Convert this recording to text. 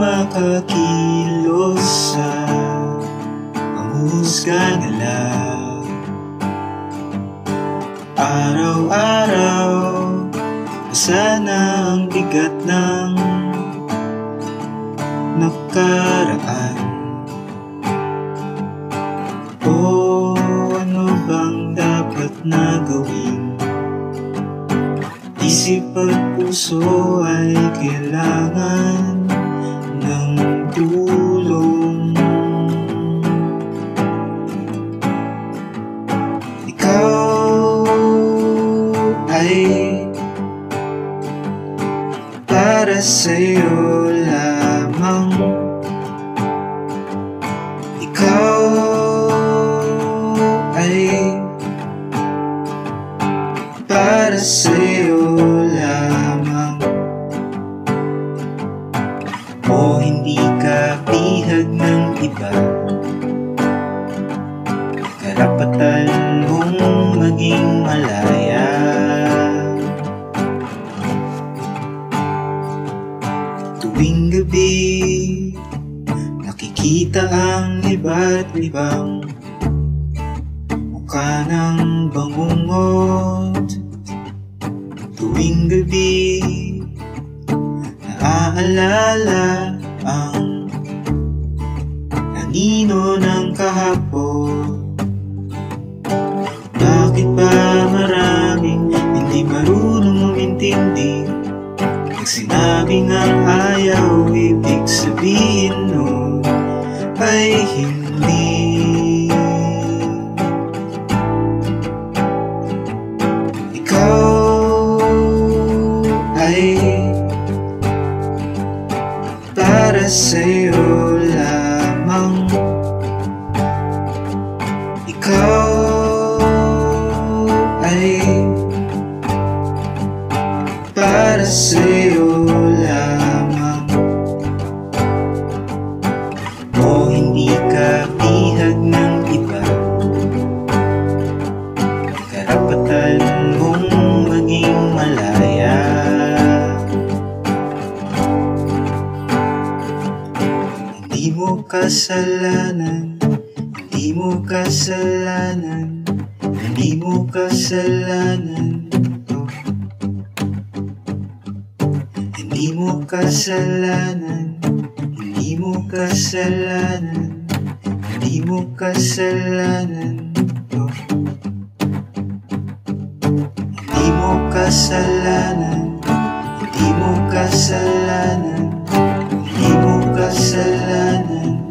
makakilos sa Panghusgang alam. Araw-araw Sana ang bigat ng nakaraan. O ano bang dapat na gawin Isip at puso ay kailangan sa'yo lamang. Ikaw ay para sa'yo lamang. O hindi ka bihag ng iba. Karapatan mong maging malaya Nakikita ang iba't ibang Mukha ng bangungot. Tuwing gabi Naaalala ang Nanino ng kahapon. Bakit ba maraming Hindi marunong umintindi? Pag sinabing ang ayaw Ibig sabihin Hindi. Ikaw ay para sa'yo lamang. Ikaw ay para sa'yo kasalanan. Hindi mo kasalanan. Hindi mo kasalanan. To Hindi mo kasalanan. Hindi mo kasalanan. Hindi mo kasalanan. To Hindi mo kasalanan. Hindi mo kasalanan Hindi mo kasalanan